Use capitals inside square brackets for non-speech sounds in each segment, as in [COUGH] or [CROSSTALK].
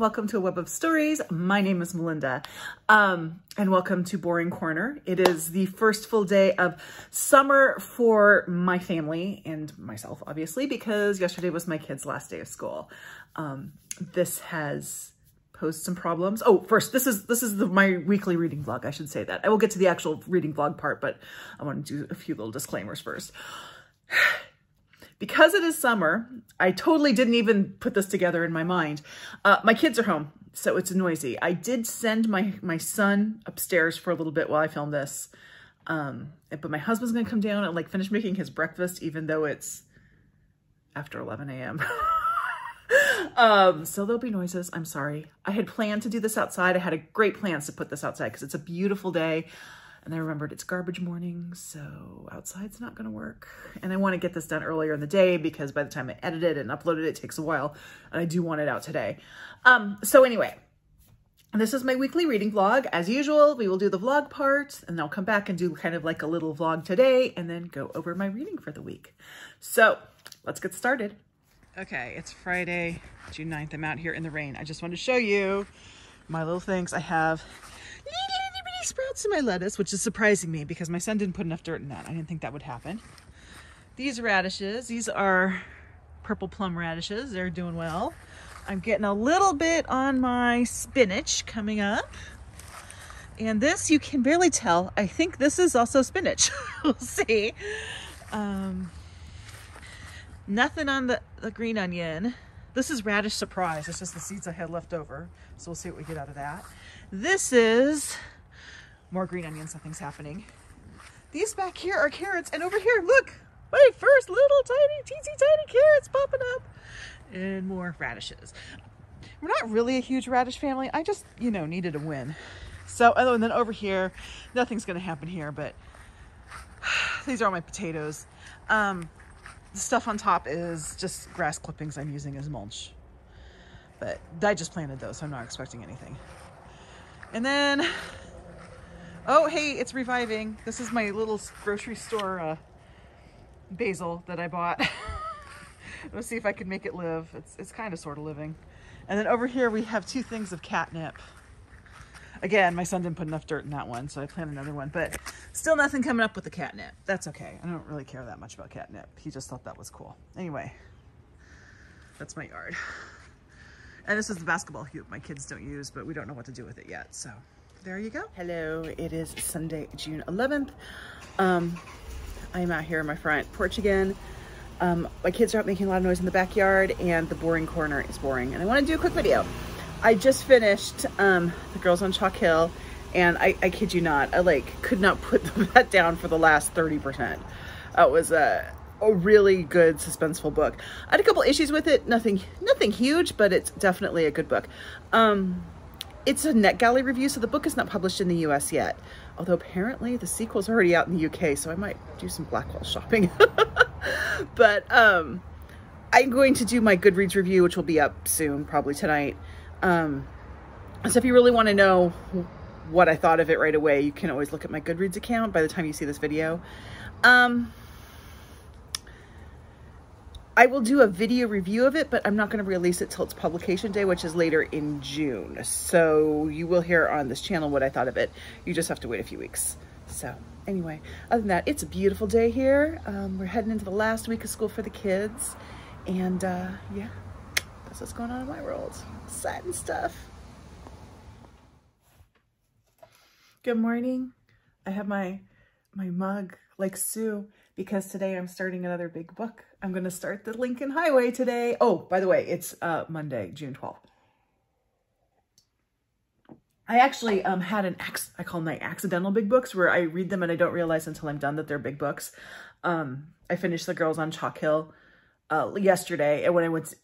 welcome to a web of stories. My name is Melinda, um, and welcome to Boring Corner. It is the first full day of summer for my family and myself, obviously, because yesterday was my kid's last day of school. Um, this has posed some problems. Oh, first, this is this is the, my weekly reading vlog. I should say that. I will get to the actual reading vlog part, but I want to do a few little disclaimers first. [SIGHS] because it is summer, I totally didn't even put this together in my mind. Uh, my kids are home, so it's noisy. I did send my, my son upstairs for a little bit while I filmed this. Um, but my husband's gonna come down and like finish making his breakfast, even though it's after 11 a.m. [LAUGHS] um, so there'll be noises. I'm sorry. I had planned to do this outside. I had a great plans to put this outside because it's a beautiful day. And I remembered it's garbage morning, so outside's not gonna work. And I wanna get this done earlier in the day because by the time I edit it and upload it, it takes a while. And I do want it out today. Um, so anyway, this is my weekly reading vlog. As usual, we will do the vlog part and then I'll come back and do kind of like a little vlog today and then go over my reading for the week. So let's get started. Okay, it's Friday, June 9th. I'm out here in the rain. I just wanted to show you my little things. I have sprouts in my lettuce, which is surprising me because my son didn't put enough dirt in that. I didn't think that would happen. These radishes, these are purple plum radishes. They're doing well. I'm getting a little bit on my spinach coming up. And this, you can barely tell. I think this is also spinach. [LAUGHS] we'll see. Um, nothing on the, the green onion. This is radish surprise. It's just the seeds I had left over. So we'll see what we get out of that. This is more green onions, nothing's happening. These back here are carrots, and over here, look, my first little tiny, teensy tiny carrots popping up. And more radishes. We're not really a huge radish family. I just, you know, needed a win. So, oh, and then over here, nothing's gonna happen here, but [SIGHS] these are all my potatoes. Um, the stuff on top is just grass clippings I'm using as mulch. But I just planted those, so I'm not expecting anything. And then Oh, hey, it's reviving. This is my little grocery store uh, basil that I bought. [LAUGHS] Let's see if I can make it live. It's, it's kind of sort of living. And then over here we have two things of catnip. Again, my son didn't put enough dirt in that one, so I planted another one. But still nothing coming up with the catnip. That's okay. I don't really care that much about catnip. He just thought that was cool. Anyway, that's my yard. And this is the basketball hoop my kids don't use, but we don't know what to do with it yet, so there you go. Hello, it is Sunday, June 11th. Um, I'm out here in my front porch again. Um, my kids are out making a lot of noise in the backyard and the boring corner is boring. And I wanna do a quick video. I just finished um, The Girls on Chalk Hill and I, I kid you not, I like could not put [LAUGHS] that down for the last 30%. It was a, a really good suspenseful book. I had a couple issues with it, nothing nothing huge, but it's definitely a good book. Um, it's a NetGalley review, so the book is not published in the US yet. Although apparently the sequel's already out in the UK, so I might do some Blackwell shopping. [LAUGHS] but um, I'm going to do my Goodreads review, which will be up soon, probably tonight. Um, so if you really want to know what I thought of it right away, you can always look at my Goodreads account by the time you see this video. Um, I will do a video review of it, but I'm not going to release it till its publication day, which is later in June. So you will hear on this channel what I thought of it. You just have to wait a few weeks. So anyway, other than that, it's a beautiful day here. Um, we're heading into the last week of school for the kids. And uh, yeah, that's what's going on in my world. Sad stuff. Good morning. I have my my mug like Sue because today I'm starting another big book. I'm going to start the Lincoln Highway today. Oh, by the way, it's uh, Monday, June 12th. I actually um, had an, ex I call them my accidental big books where I read them and I don't realize until I'm done that they're big books. Um, I finished The Girls on Chalk Hill uh, yesterday and when I went, to,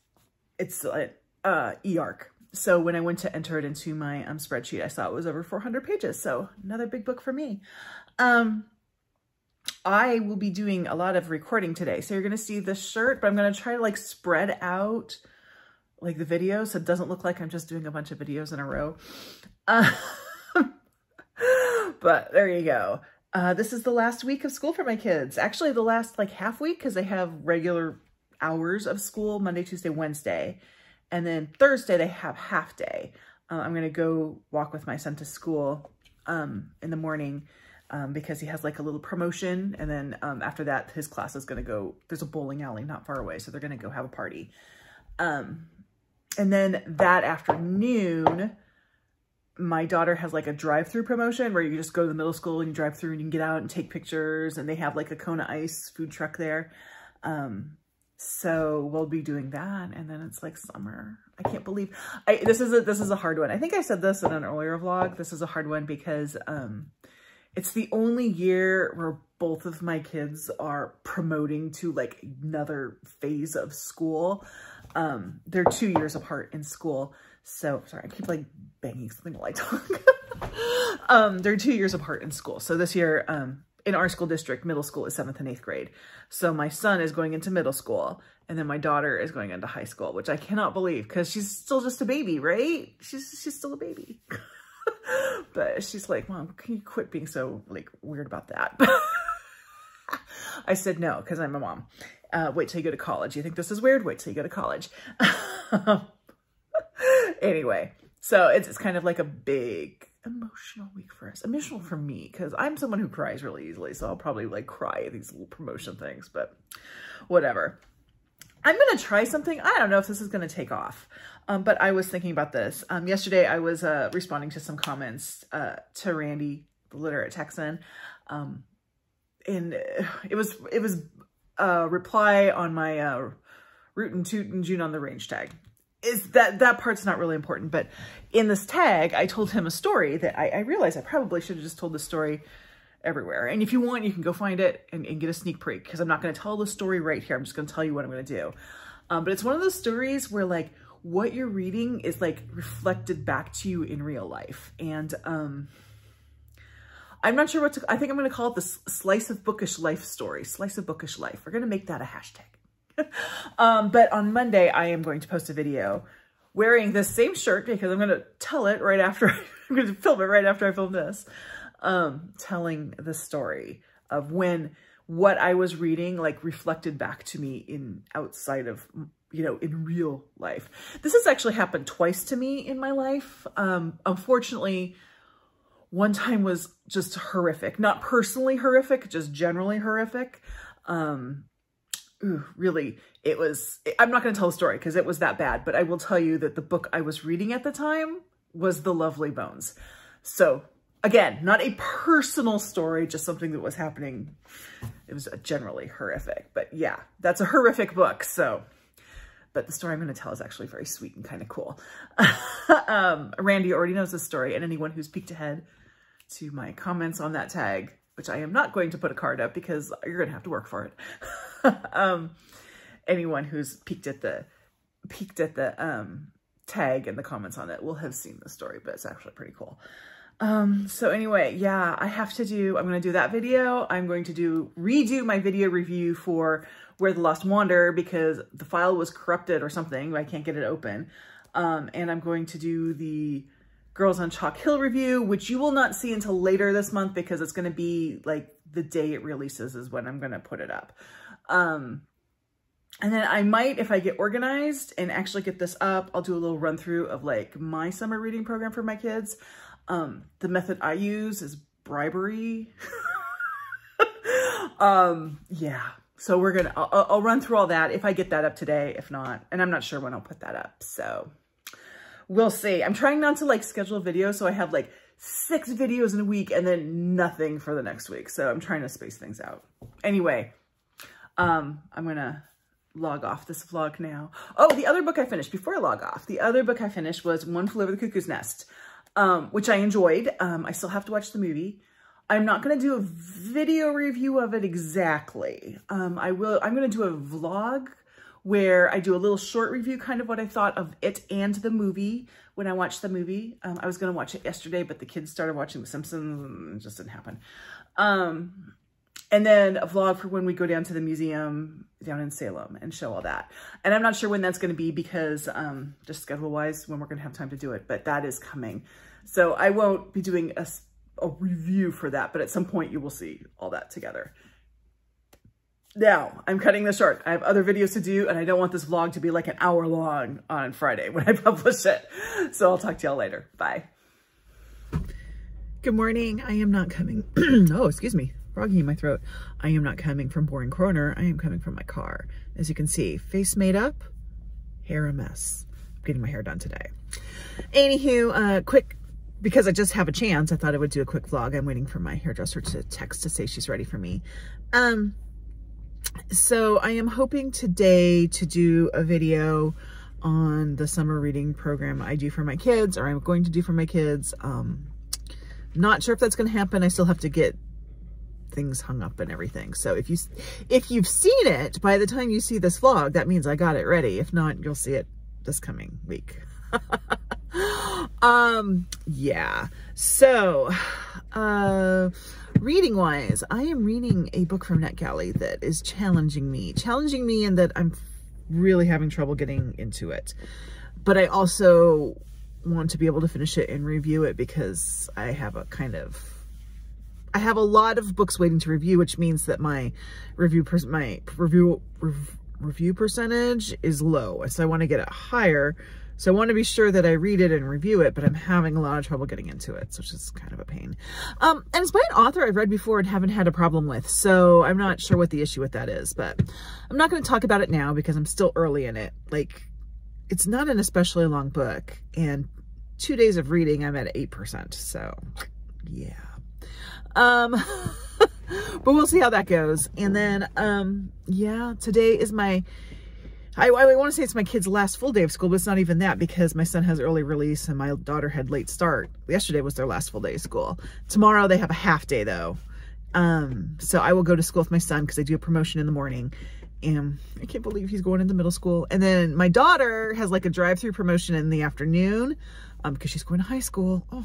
it's uh, uh, eARC. So when I went to enter it into my um, spreadsheet, I saw it was over 400 pages. So another big book for me. Um, I will be doing a lot of recording today. So you're going to see this shirt, but I'm going to try to like spread out like the video so it doesn't look like I'm just doing a bunch of videos in a row. Uh, [LAUGHS] but there you go. Uh, this is the last week of school for my kids. Actually, the last like half week because they have regular hours of school, Monday, Tuesday, Wednesday. And then Thursday they have half day. Uh, I'm going to go walk with my son to school um, in the morning um, because he has like a little promotion. And then um, after that, his class is going to go, there's a bowling alley not far away. So they're going to go have a party. Um, and then that afternoon, my daughter has like a drive-through promotion where you just go to the middle school and you drive through and you can get out and take pictures and they have like a Kona Ice food truck there. Um, so we'll be doing that. And then it's like summer. I can't believe I, this is a, this is a hard one. I think I said this in an earlier vlog. This is a hard one because, um, it's the only year where both of my kids are promoting to like another phase of school. Um, they're two years apart in school. So sorry, I keep like banging something while I talk. um, they're two years apart in school. So this year, um, in our school district, middle school is seventh and eighth grade. So my son is going into middle school and then my daughter is going into high school, which I cannot believe because she's still just a baby, right? She's, she's still a baby. [LAUGHS] [LAUGHS] but she's like, mom, can you quit being so like weird about that? [LAUGHS] I said no, because I'm a mom. Uh, wait till you go to college. You think this is weird? Wait till you go to college. [LAUGHS] anyway, so it's, it's kind of like a big emotional week for us. Emotional for me, because I'm someone who cries really easily, so I'll probably like cry at these little promotion things, but whatever. I'm going to try something. I don't know if this is going to take off, um, but I was thinking about this. Um, yesterday, I was uh, responding to some comments uh, to Randy, the literate Texan, um, and it was it was a reply on my uh, toot and June on the Range tag is that that part's not really important. But in this tag, I told him a story that I, I realized I probably should have just told the story everywhere. And if you want, you can go find it and, and get a sneak peek because I'm not going to tell the story right here. I'm just going to tell you what I'm going to do. Um, but it's one of those stories where like what you're reading is like reflected back to you in real life. And um, I'm not sure what to, I think I'm going to call it the slice of bookish life story, slice of bookish life. We're going to make that a hashtag. [LAUGHS] um, but on Monday, I am going to post a video wearing this same shirt because I'm going to tell it right after, [LAUGHS] I'm going to film it right after I film this, um, telling the story of when what I was reading like reflected back to me in outside of, you know, in real life. This has actually happened twice to me in my life. Um, unfortunately, one time was just horrific, not personally horrific, just generally horrific. Um, ooh, really, it was, I'm not going to tell a story because it was that bad, but I will tell you that the book I was reading at the time was The Lovely Bones. So again, not a personal story, just something that was happening. It was generally horrific, but yeah, that's a horrific book. So, but the story I'm going to tell is actually very sweet and kind of cool. [LAUGHS] um, Randy already knows the story and anyone who's peeked ahead to my comments on that tag, which I am not going to put a card up because you're going to have to work for it. [LAUGHS] um, anyone who's peeked at the peeked at the um, tag and the comments on it will have seen the story, but it's actually pretty cool. Um, so anyway, yeah, I have to do, I'm going to do that video. I'm going to do, redo my video review for Where the Lost Wander because the file was corrupted or something. I can't get it open. Um, and I'm going to do the Girls on Chalk Hill review, which you will not see until later this month because it's going to be like the day it releases is when I'm going to put it up. Um, and then I might, if I get organized and actually get this up, I'll do a little run through of like my summer reading program for my kids. Um, the method I use is bribery. [LAUGHS] um, yeah. So we're gonna, I'll, I'll run through all that if I get that up today, if not, and I'm not sure when I'll put that up. So we'll see. I'm trying not to like schedule videos. So I have like six videos in a week and then nothing for the next week. So I'm trying to space things out. Anyway, um, I'm going to log off this vlog now. Oh, the other book I finished before I log off, the other book I finished was One Flew Over the Cuckoo's Nest, um, which I enjoyed. Um, I still have to watch the movie. I'm not going to do a video review of it exactly. Um, I will, I'm going to do a vlog where I do a little short review, kind of what I thought of it and the movie when I watched the movie. Um, I was going to watch it yesterday, but the kids started watching The Simpsons and it just didn't happen. Um, and then a vlog for when we go down to the museum down in Salem and show all that. And I'm not sure when that's going to be because um, just schedule wise when we're going to have time to do it, but that is coming. So I won't be doing a, a review for that, but at some point you will see all that together. now I'm cutting this short. I have other videos to do and I don't want this vlog to be like an hour long on Friday [LAUGHS] when I publish it. So I'll talk to y'all later. Bye. Good morning. I am not coming. [CLEARS THROAT] oh, excuse me. Froggy in my throat. I am not coming from Boring Corner. I am coming from my car. As you can see, face made up, hair a mess. I'm getting my hair done today. Anywho, uh, quick because I just have a chance, I thought I would do a quick vlog. I'm waiting for my hairdresser to text to say she's ready for me. Um, so I am hoping today to do a video on the summer reading program I do for my kids or I'm going to do for my kids. Um, not sure if that's going to happen. I still have to get things hung up and everything. So if you if you've seen it by the time you see this vlog, that means I got it ready. If not, you'll see it this coming week. [LAUGHS] [GASPS] um yeah. So uh reading wise, I am reading a book from NetGalley that is challenging me. Challenging me in that I'm really having trouble getting into it. But I also want to be able to finish it and review it because I have a kind of I have a lot of books waiting to review, which means that my review my review rev review percentage is low. So I want to get it higher so I want to be sure that I read it and review it, but I'm having a lot of trouble getting into it, which is kind of a pain. Um, and it's by an author I've read before and haven't had a problem with, so I'm not sure what the issue with that is, but I'm not going to talk about it now because I'm still early in it. Like, it's not an especially long book, and two days of reading, I'm at 8%, so yeah. Um, [LAUGHS] but we'll see how that goes. And then, um, yeah, today is my I, I want to say it's my kid's last full day of school, but it's not even that because my son has early release and my daughter had late start. Yesterday was their last full day of school. Tomorrow they have a half day though. Um, so I will go to school with my son because I do a promotion in the morning. And I can't believe he's going into middle school. And then my daughter has like a drive-through promotion in the afternoon um, because she's going to high school. Oh.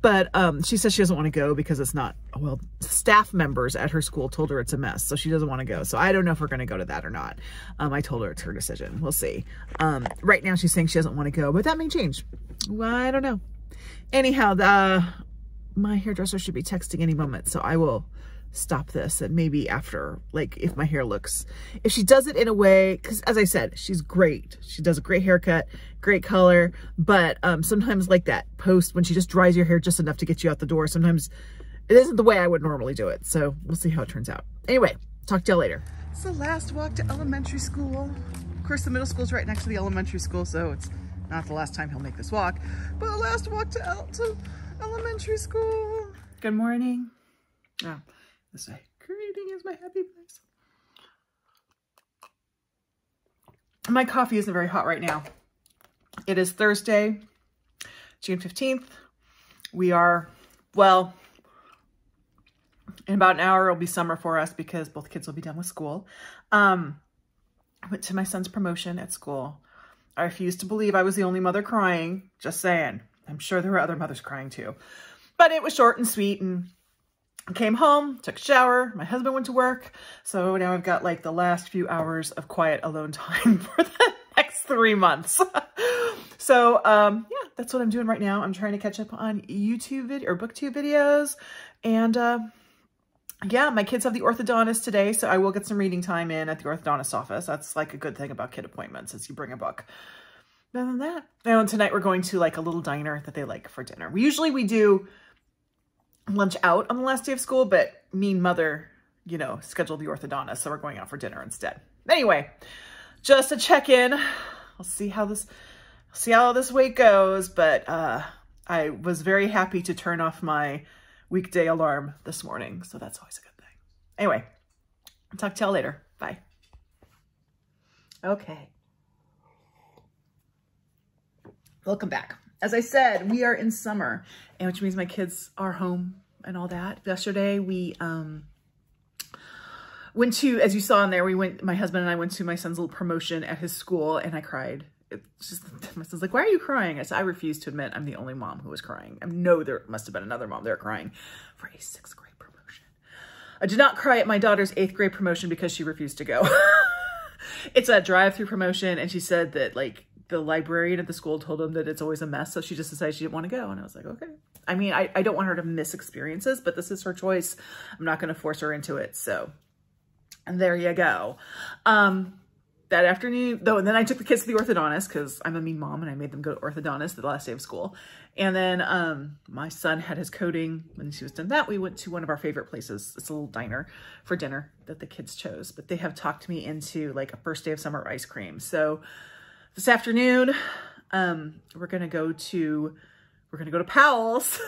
But um, she says she doesn't want to go because it's not, well, staff members at her school told her it's a mess. So she doesn't want to go. So I don't know if we're going to go to that or not. Um, I told her it's her decision. We'll see. Um, right now she's saying she doesn't want to go, but that may change. Well, I don't know. Anyhow, the, my hairdresser should be texting any moment. So I will stop this and maybe after, like if my hair looks, if she does it in a way, because as I said, she's great. She does a great haircut, great color, but um, sometimes like that post when she just dries your hair just enough to get you out the door, sometimes it isn't the way I would normally do it. So we'll see how it turns out. Anyway, talk to y'all later. It's the last walk to elementary school. Of course, the middle school is right next to the elementary school, so it's not the last time he'll make this walk, but the last walk to, el to elementary school. Good morning. Oh this way. Creating is my happy place. My coffee isn't very hot right now. It is Thursday, June 15th. We are, well, in about an hour, it'll be summer for us because both kids will be done with school. Um, I went to my son's promotion at school. I refuse to believe I was the only mother crying. Just saying. I'm sure there were other mothers crying too. But it was short and sweet and came home, took a shower, my husband went to work. So now I've got like the last few hours of quiet alone [LAUGHS] time for the next three months. [LAUGHS] so um, yeah, that's what I'm doing right now. I'm trying to catch up on YouTube video or booktube videos. And uh, yeah, my kids have the orthodontist today, so I will get some reading time in at the orthodontist office. That's like a good thing about kid appointments is you bring a book. Other than that, and tonight we're going to like a little diner that they like for dinner. We usually we do lunch out on the last day of school, but mean mother, you know, scheduled the orthodontist, so we're going out for dinner instead. Anyway, just a check-in. I'll see how this, see how this week goes, but uh, I was very happy to turn off my weekday alarm this morning, so that's always a good thing. Anyway, I'll talk to y'all later. Bye. Okay. Welcome back as I said, we are in summer, and which means my kids are home and all that. Yesterday, we um, went to, as you saw in there, we went, my husband and I went to my son's little promotion at his school, and I cried. It's just, my son's like, why are you crying? I said, I refuse to admit I'm the only mom who was crying. I know there must have been another mom there crying for a sixth grade promotion. I did not cry at my daughter's eighth grade promotion because she refused to go. [LAUGHS] it's a drive-through promotion, and she said that, like, the librarian at the school told him that it's always a mess. So she just decided she didn't want to go. And I was like, okay. I mean, I, I don't want her to miss experiences, but this is her choice. I'm not going to force her into it. So And there you go. Um, that afternoon, though, and then I took the kids to the orthodontist because I'm a mean mom and I made them go to orthodontist the last day of school. And then um, my son had his coding. When she was done that, we went to one of our favorite places. It's a little diner for dinner that the kids chose. But they have talked me into like a first day of summer ice cream. So this afternoon, um, we're gonna go to we're gonna go to Powell's.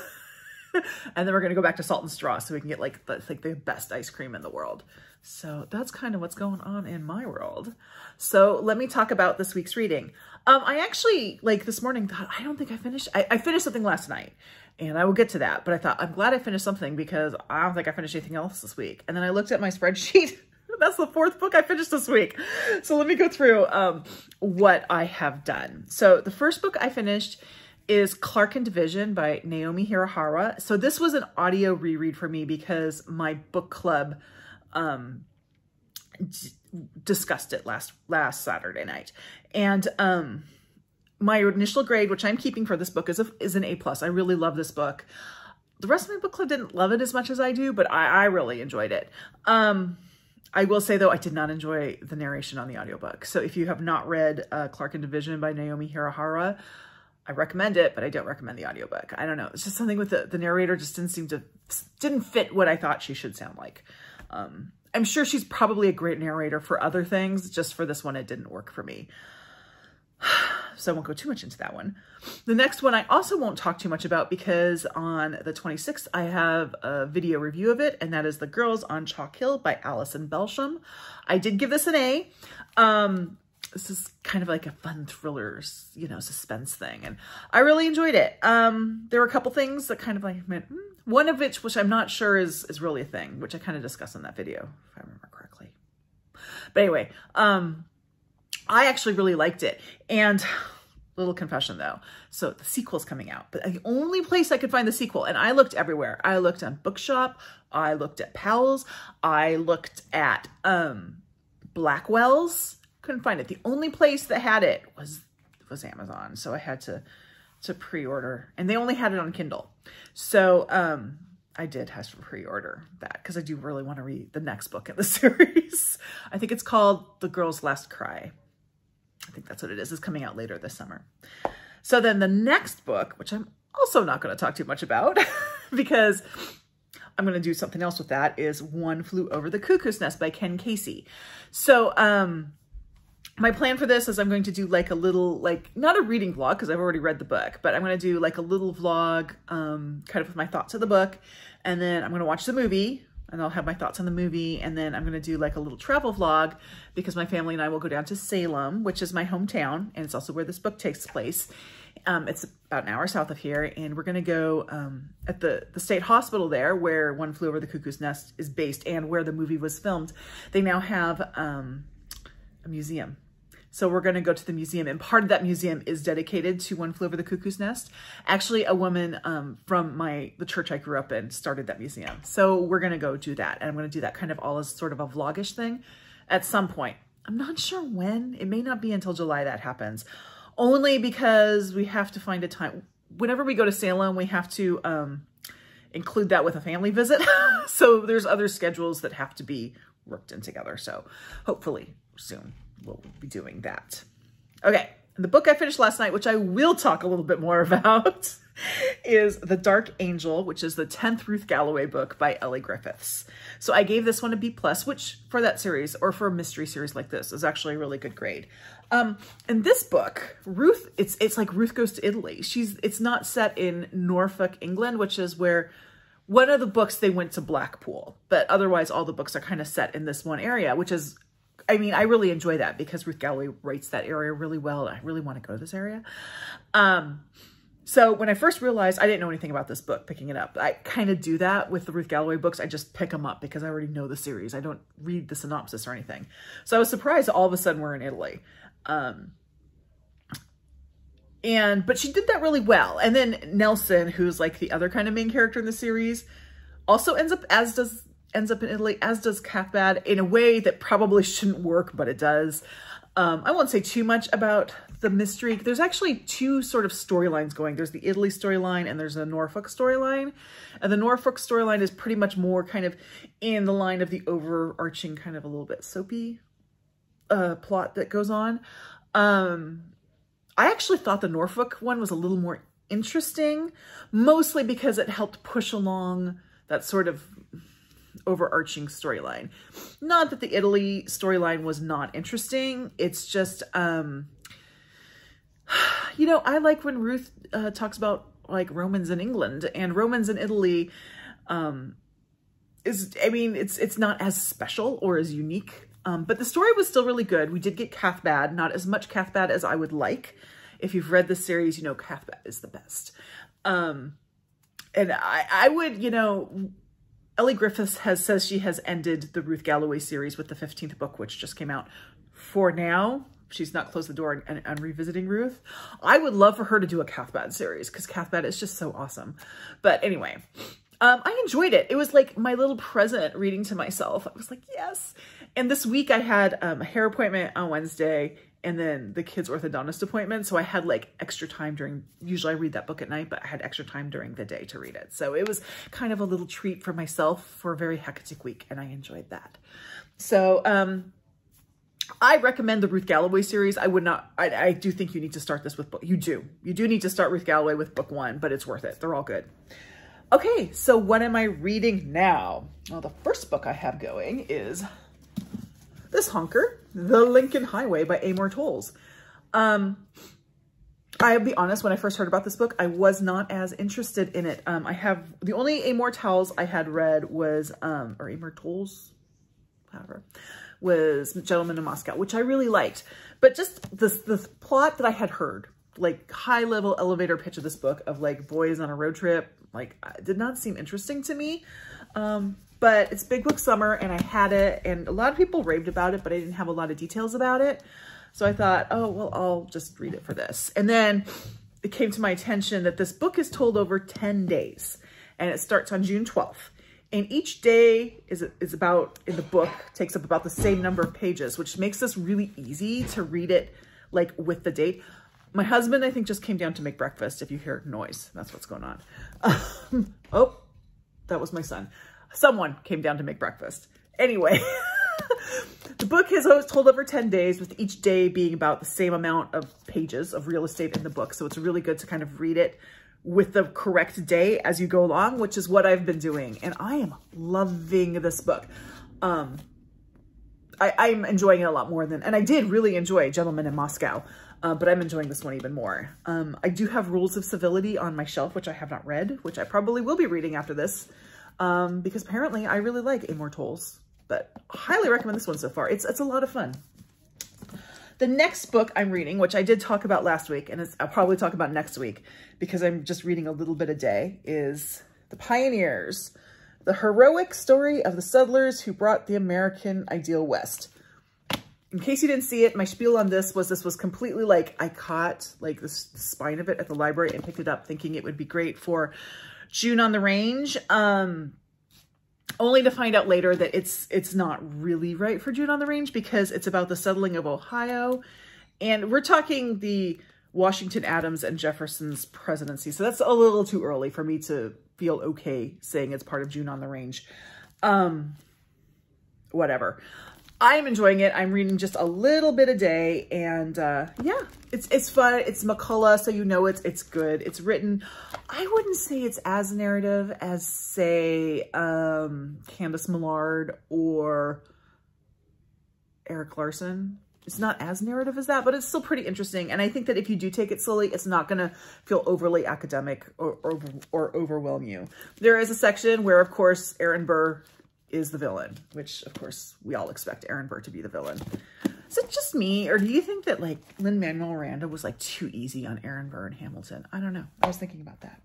[LAUGHS] and then we're gonna go back to Salt and Straw so we can get like the, like the best ice cream in the world. So that's kind of what's going on in my world. So let me talk about this week's reading. Um, I actually, like this morning, thought, I don't think I finished, I, I finished something last night and I will get to that. But I thought, I'm glad I finished something because I don't think I finished anything else this week. And then I looked at my [LAUGHS] spreadsheet. That's the fourth book I finished this week. So let me go through um, what I have done. So the first book I finished is Clark and Division by Naomi Hirahara. So this was an audio reread for me because my book club um, discussed it last last Saturday night. And um, my initial grade, which I'm keeping for this book, is a, is an A plus. I really love this book. The rest of my book club didn't love it as much as I do, but I, I really enjoyed it. Um, I will say, though, I did not enjoy the narration on the audiobook. So if you have not read uh, Clark and Division by Naomi Hirahara, I recommend it, but I don't recommend the audiobook. I don't know. It's just something with the, the narrator just didn't seem to, didn't fit what I thought she should sound like. Um, I'm sure she's probably a great narrator for other things. Just for this one, it didn't work for me. [SIGHS] So I won't go too much into that one. The next one I also won't talk too much about because on the 26th, I have a video review of it, and that is The Girls on Chalk Hill by Alison Belsham. I did give this an A. Um, this is kind of like a fun thriller, you know, suspense thing. And I really enjoyed it. Um, there were a couple things that kind of like meant, hmm, one of which, which I'm not sure is, is really a thing, which I kind of discussed in that video, if I remember correctly. But anyway, um, I actually really liked it. And [SIGHS] little confession though. So the sequel's coming out, but the only place I could find the sequel, and I looked everywhere. I looked on Bookshop, I looked at Powell's, I looked at um, Blackwell's, couldn't find it. The only place that had it was was Amazon. So I had to to pre-order and they only had it on Kindle. So um I did have to pre-order that because I do really want to read the next book in the [LAUGHS] series. I think it's called The Girl's Last Cry. I think that's what it is. is, coming out later this summer. So then the next book, which I'm also not going to talk too much about [LAUGHS] because I'm going to do something else with that, is One Flew Over the Cuckoo's Nest by Ken Kesey. So um, my plan for this is I'm going to do like a little, like, not a reading vlog because I've already read the book, but I'm going to do like a little vlog um, kind of with my thoughts of the book. And then I'm going to watch the movie and I'll have my thoughts on the movie. And then I'm going to do like a little travel vlog because my family and I will go down to Salem, which is my hometown. And it's also where this book takes place. Um, it's about an hour south of here. And we're going to go um, at the, the state hospital there where One Flew Over the Cuckoo's Nest is based and where the movie was filmed. They now have um, a museum so we're going to go to the museum and part of that museum is dedicated to One Flew Over the Cuckoo's Nest. Actually, a woman um, from my the church I grew up in started that museum. So we're going to go do that. And I'm going to do that kind of all as sort of a vlogish thing at some point. I'm not sure when. It may not be until July that happens. Only because we have to find a time. Whenever we go to Salem, we have to um, include that with a family visit. [LAUGHS] so there's other schedules that have to be worked in together. So hopefully soon we'll be doing that. Okay, the book I finished last night, which I will talk a little bit more [LAUGHS] about, is The Dark Angel, which is the 10th Ruth Galloway book by Elly Griffiths. So I gave this one a B+, plus, which for that series, or for a mystery series like this, is actually a really good grade. Um, and this book, Ruth, it's it's like Ruth Goes to Italy. She's It's not set in Norfolk, England, which is where one of the books they went to Blackpool, but otherwise all the books are kind of set in this one area, which is I mean, I really enjoy that because Ruth Galloway writes that area really well. I really want to go to this area. Um, so when I first realized I didn't know anything about this book, picking it up, I kind of do that with the Ruth Galloway books. I just pick them up because I already know the series. I don't read the synopsis or anything. So I was surprised all of a sudden we're in Italy. Um, and, but she did that really well. And then Nelson, who's like the other kind of main character in the series, also ends up, as does ends up in Italy, as does Cathbad, in a way that probably shouldn't work, but it does. Um, I won't say too much about the mystery. There's actually two sort of storylines going. There's the Italy storyline and there's the Norfolk storyline. And the Norfolk storyline is pretty much more kind of in the line of the overarching kind of a little bit soapy uh, plot that goes on. Um, I actually thought the Norfolk one was a little more interesting, mostly because it helped push along that sort of overarching storyline. Not that the Italy storyline was not interesting. It's just, um, [SIGHS] you know, I like when Ruth uh, talks about like Romans in England and Romans in Italy, um, is, I mean, it's, it's not as special or as unique. Um, but the story was still really good. We did get Cathbad, not as much Cathbad as I would like. If you've read the series, you know Cathbad is the best. Um, and I, I would, you know, Elly Griffiths has says she has ended the Ruth Galloway series with the 15th book, which just came out. For now, she's not closed the door and, and revisiting Ruth. I would love for her to do a Cathbad series because Cathbad is just so awesome. But anyway, um, I enjoyed it. It was like my little present reading to myself. I was like, yes. And this week I had um, a hair appointment on Wednesday and then the kids orthodontist appointment. So I had like extra time during, usually I read that book at night, but I had extra time during the day to read it. So it was kind of a little treat for myself for a very hectic week and I enjoyed that. So, um, I recommend the Ruth Galloway series. I would not, I, I do think you need to start this with book. You do, you do need to start Ruth Galloway with book one, but it's worth it. They're all good. Okay, so what am I reading now? Well, the first book I have going is this honker, The Lincoln Highway by Amor Towles. Um, I'll be honest, when I first heard about this book, I was not as interested in it. Um, I have, the only Amor Towles I had read was, um, or Amor Towles, however, was Gentleman in Moscow, which I really liked. But just the, the plot that I had heard, like high level elevator pitch of this book of like boys on a road trip, like it did not seem interesting to me. Um, but it's Big Book Summer and I had it and a lot of people raved about it, but I didn't have a lot of details about it. So I thought, oh, well, I'll just read it for this. And then it came to my attention that this book is told over 10 days and it starts on June 12th. And each day is, is about, in the book, takes up about the same number of pages, which makes this really easy to read it like with the date. My husband, I think, just came down to make breakfast. If you hear noise, that's what's going on. Um, oh, that was my son someone came down to make breakfast. Anyway, [LAUGHS] the book is told over 10 days with each day being about the same amount of pages of real estate in the book. So it's really good to kind of read it with the correct day as you go along, which is what I've been doing. And I am loving this book. Um, I, am enjoying it a lot more than, and I did really enjoy Gentleman in Moscow, uh, but I'm enjoying this one even more. Um, I do have Rules of Civility on my shelf, which I have not read, which I probably will be reading after this um, because apparently I really like Amor Towles, but highly recommend this one so far. It's, it's a lot of fun. The next book I'm reading, which I did talk about last week, and I'll probably talk about next week because I'm just reading a little bit a day, is The Pioneers, the heroic story of the settlers who brought the American ideal west. In case you didn't see it, my spiel on this was this was completely like, I caught like the spine of it at the library and picked it up thinking it would be great for June on the Range. Um, only to find out later that it's it's not really right for June on the Range because it's about the settling of Ohio. And we're talking the Washington, Adams, and Jefferson's presidency. So that's a little too early for me to feel okay saying it's part of June on the Range. Um, whatever. I'm enjoying it. I'm reading just a little bit a day and uh, yeah, it's it's fun. It's McCullough, so you know it's it's good. It's written, I wouldn't say it's as narrative as say um, Candice Millard or Erik Larson. It's not as narrative as that, but it's still pretty interesting. And I think that if you do take it slowly, it's not going to feel overly academic or, or, or overwhelm you. There is a section where, of course, Aaron Burr is the villain, which of course we all expect Aaron Burr to be the villain. Is it just me, or do you think that like Lin-Manuel Miranda was like too easy on Aaron Burr and Hamilton? I don't know. I was thinking about that.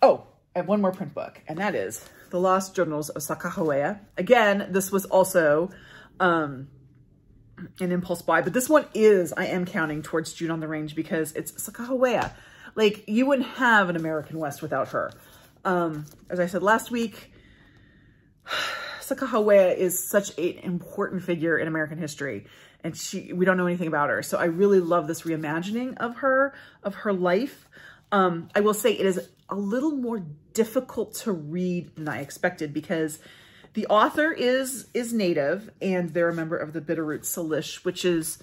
Oh, I have one more print book, and that is The Lost Journals of Sacagawea. Again, this was also um, an impulse buy, but this one is, I am counting towards June on the Range because it's Sacagawea. Like, you wouldn't have an American West without her. Um, as I said last week, Sakahaweya is such an important figure in American history and she we don't know anything about her. So I really love this reimagining of her, of her life. Um, I will say it is a little more difficult to read than I expected because the author is is native and they're a member of the Bitterroot Salish, which is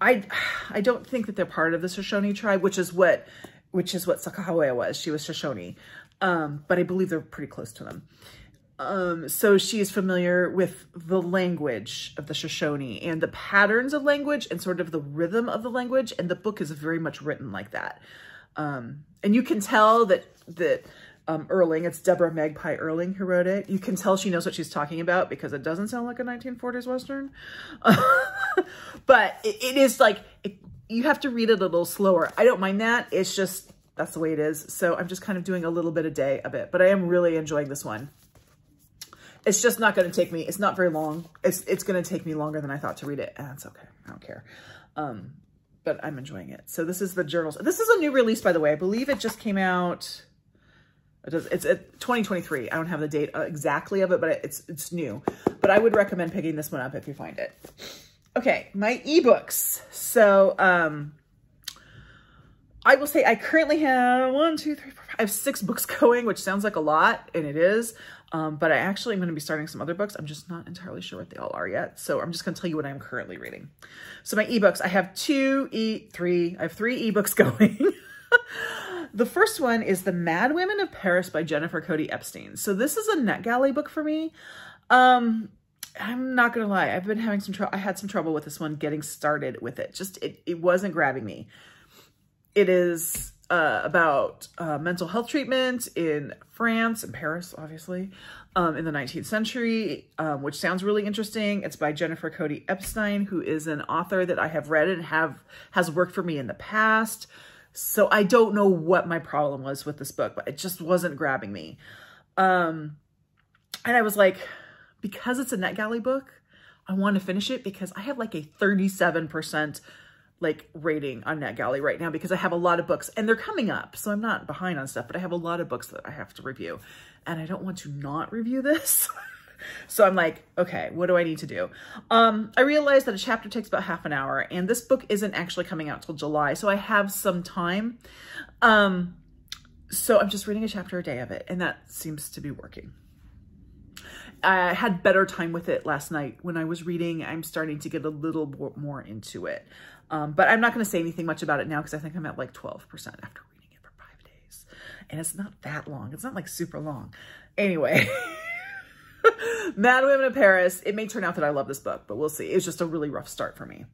I I don't think that they're part of the Shoshone tribe, which is what which is what Sakahaweya was. She was Shoshone. Um, but I believe they're pretty close to them. Um, so she is familiar with the language of the Shoshone and the patterns of language and sort of the rhythm of the language. And the book is very much written like that. Um, and you can tell that, that um, Earling, it's Deborah Magpie Earling who wrote it. You can tell she knows what she's talking about because it doesn't sound like a 1940s Western. [LAUGHS] but it, it is like, it, you have to read it a little slower. I don't mind that. It's just, that's the way it is. So I'm just kind of doing a little bit a day of it, but I am really enjoying this one. It's just not going to take me, it's not very long. It's it's going to take me longer than I thought to read it. And that's okay. I don't care. Um, but I'm enjoying it. So this is the journals. This is a new release, by the way. I believe it just came out. It does, it's at 2023. I don't have the date uh, exactly of it, but it's it's new. But I would recommend picking this one up if you find it. Okay, my ebooks. So um, I will say I currently have one, two, three, four, five, I have six books [LAUGHS] going, which sounds like a lot, and it is. Um, but I actually am going to be starting some other books. I'm just not entirely sure what they all are yet. So I'm just going to tell you what I'm currently reading. So my ebooks, I have two, e three, I have three ebooks [LAUGHS] going. the first one is The Mad Women of Paris by Jennifer Cody Epstein. So this is a NetGalley book for me. Um, I'm not going to lie. I've been having some trouble. I had some trouble with this one getting started with it. Just, it, it wasn't grabbing me. It is uh, about uh, mental health treatment in France and Paris, obviously, um, in the 19th century, um, which sounds really interesting. It's by Jennifer Cody Epstein, who is an author that I have read and have has worked for me in the past. So I don't know what my problem was with this book, but it just wasn't grabbing me. Um, and I was like, because it's a NetGalley book, I want to finish it because I have like a 37% like rating on NetGalley right now because I have a lot of books and they're coming up. So I'm not behind on stuff, but I have a lot of books that I have to review and I don't want to not review this. [LAUGHS] so I'm like, okay, what do I need to do? Um, I realized that a chapter takes about half an hour and this book isn't actually coming out till July. So I have some time. Um, so I'm just reading a chapter a day of it and that seems to be working. I had better time with it last night when I was reading. I'm starting to get a little more into it. Um, but I'm not going to say anything much about it now because I think I'm at like 12% after reading it for five days. And it's not that long. It's not like super long. Anyway, [LAUGHS] Mad Women of Paris. It may turn out that I love this book, but we'll see. It's just a really rough start for me.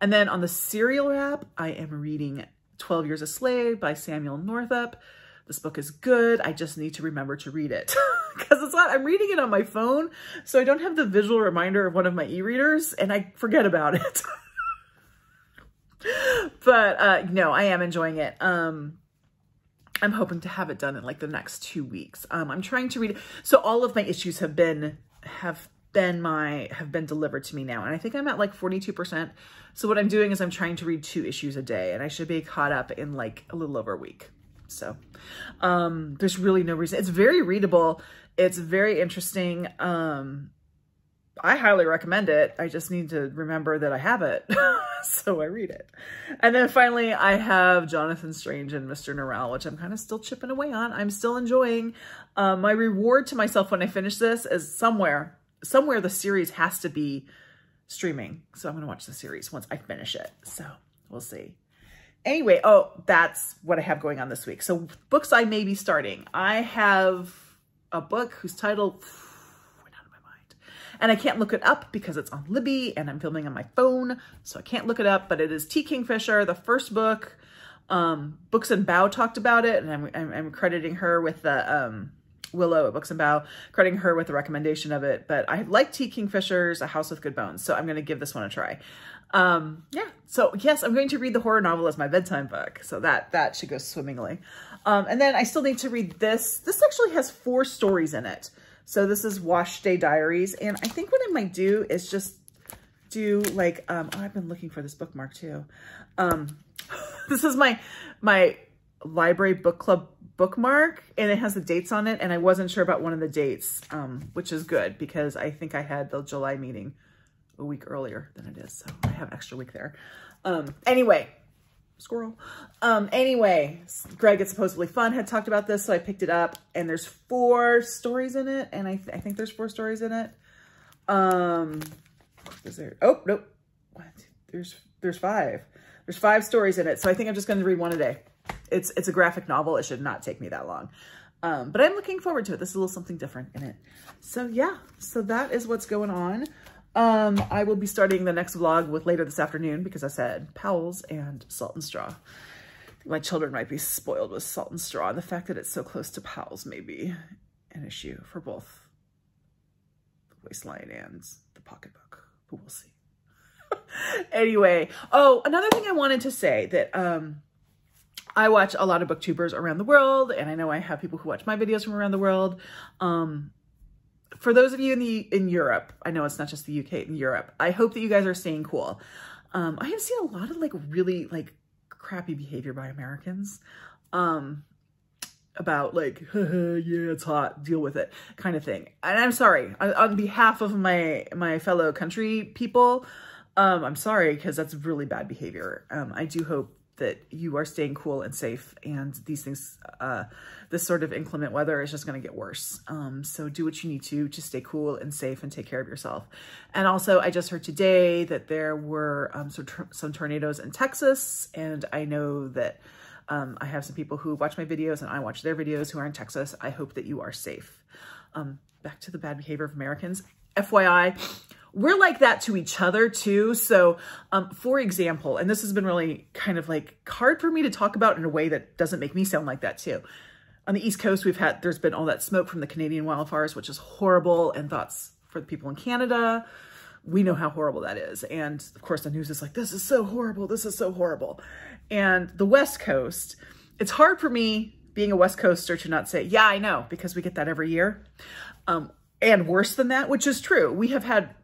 And then on the serial wrap, I am reading 12 Years a Slave by Samuel Northup. This book is good. I just need to remember to read it [LAUGHS] because it's not, I'm reading it on my phone. So I don't have the visual reminder of one of my e-readers and I forget about it. [LAUGHS] but uh, no, I am enjoying it. Um, I'm hoping to have it done in like the next two weeks. Um, I'm trying to read it. So all of my issues have been, have been my, have been delivered to me now. And I think I'm at like 42%. So what I'm doing is I'm trying to read two issues a day and I should be caught up in like a little over a week. So um, there's really no reason. It's very readable. It's very interesting. Um, I highly recommend it. I just need to remember that I have it. [LAUGHS] so I read it. And then finally, I have Jonathan Strange and Mr. Norrell, which I'm kind of still chipping away on. I'm still enjoying. Um, my reward to myself when I finish this is somewhere, somewhere the series has to be streaming. So I'm going to watch the series once I finish it. So we'll see. Anyway, oh, that's what I have going on this week. So books I may be starting. I have a book whose title and I can't look it up because it's on Libby and I'm filming on my phone, so I can't look it up, but it is T. Kingfisher, the first book. Um, Books and Bow talked about it, and I'm, I'm, I'm crediting her with the, um, Willow at Books and Bow, crediting her with the recommendation of it, but I like T. Kingfisher's A House with Good Bones, so I'm going to give this one a try. Um, yeah, so yes, I'm going to read the horror novel as my bedtime book, so that, that should go swimmingly. Um, and then I still need to read this. This actually has four stories in it. So this is Wash Day Diaries. And I think what I might do is just do like, um, oh, I've been looking for this bookmark too. Um, [LAUGHS] this is my, my library book club bookmark and it has the dates on it and I wasn't sure about one of the dates, um, which is good because I think I had the July meeting a week earlier than it is. So I have extra week there. Um, anyway, squirrel. Um, anyway, Greg at Supposedly Fun had talked about this, so I picked it up and there's four stories in it. And I, th I think there's four stories in it. Um, is there? Oh, nope. What? There's, there's five. There's five stories in it. So I think I'm just going to read one a day. It's, it's a graphic novel. It should not take me that long. Um, but I'm looking forward to it. This is a little something different in it. So yeah, so that is what's going on. Um, I will be starting the next vlog with later this afternoon because I said Powell's and Salt and Straw. My children might be spoiled with Salt and Straw. The fact that it's so close to Powell's may be an issue for both the waistline and the pocketbook, but we'll see. [LAUGHS] anyway, oh, another thing I wanted to say that um, I watch a lot of booktubers around the world, and I know I have people who watch my videos from around the world. Um, for those of you in the in Europe, I know it's not just the UK, in Europe, I hope that you guys are staying cool. Um, I have seen a lot of like really like crappy behavior by Americans um, about like, [LAUGHS] yeah, it's hot, deal with it kind of thing. And I'm sorry, on, on behalf of my, my fellow country people, um, I'm sorry because that's really bad behavior. Um, I do hope that you are staying cool and safe and these things, uh, this sort of inclement weather is just going to get worse. Um, so do what you need to to stay cool and safe and take care of yourself. And also, I just heard today that there were um, some, some tornadoes in Texas, and I know that um, I have some people who watch my videos and I watch their videos who are in Texas. I hope that you are safe. Um, back to the bad behavior of Americans. FYI, we're like that to each other too. So um, for example, and this has been really kind of like hard for me to talk about in a way that doesn't make me sound like that too. On the East Coast, we've had, there's been all that smoke from the Canadian wildfires, which is horrible. And thoughts for the people in Canada, we know how horrible that is. And of course the news is like, this is so horrible. This is so horrible. And the West Coast, it's hard for me being a West Coaster to not say, yeah, I know, because we get that every year. Um, and worse than that, which is true. We have had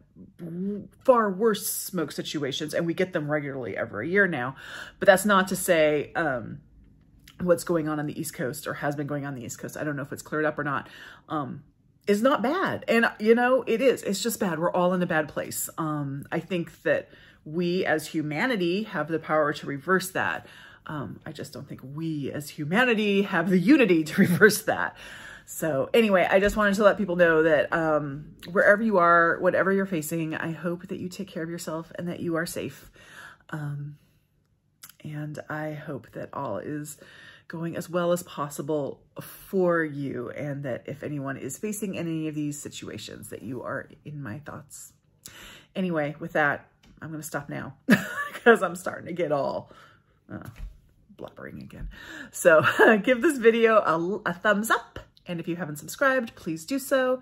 far worse smoke situations and we get them regularly every year now. But that's not to say um, what's going on on the East Coast or has been going on the East Coast. I don't know if it's cleared up or not. Um, is not bad. And, you know, it is. It's just bad. We're all in a bad place. Um, I think that we as humanity have the power to reverse that. Um, I just don't think we as humanity have the unity to [LAUGHS] reverse that. So anyway, I just wanted to let people know that um, wherever you are, whatever you're facing, I hope that you take care of yourself and that you are safe. Um, and I hope that all is going as well as possible for you and that if anyone is facing any of these situations that you are in my thoughts. Anyway, with that, I'm going to stop now [LAUGHS] because I'm starting to get all uh, blubbering again. So [LAUGHS] give this video a, a thumbs up and if you haven't subscribed, please do so.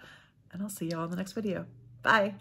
And I'll see you all in the next video. Bye.